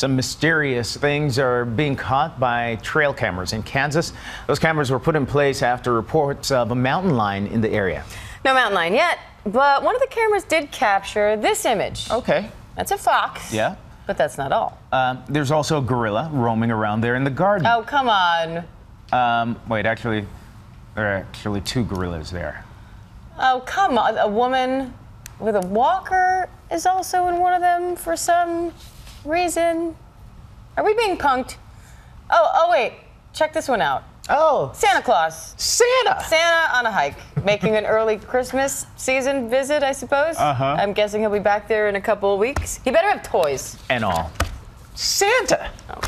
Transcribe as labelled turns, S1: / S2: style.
S1: Some mysterious things are being caught by trail cameras in Kansas. Those cameras were put in place after reports of a mountain lion in the area.
S2: No mountain lion yet, but one of the cameras did capture this image.
S1: Okay.
S2: That's a fox.
S1: Yeah.
S2: But that's not all.
S1: Um, there's also a gorilla roaming around there in the garden.
S2: Oh, come on.
S1: Um, wait, actually, there are actually two gorillas there.
S2: Oh, come on. A woman with a walker is also in one of them for some reason. Are we being punked? Oh, oh, wait. Check this one out.
S1: Oh,
S2: Santa Claus.
S1: Santa!
S2: Santa on a hike, making an early Christmas season visit, I suppose.
S1: Uh-huh.
S2: I'm guessing he'll be back there in a couple of weeks. He better have toys.
S1: And all. Santa!
S2: Oh.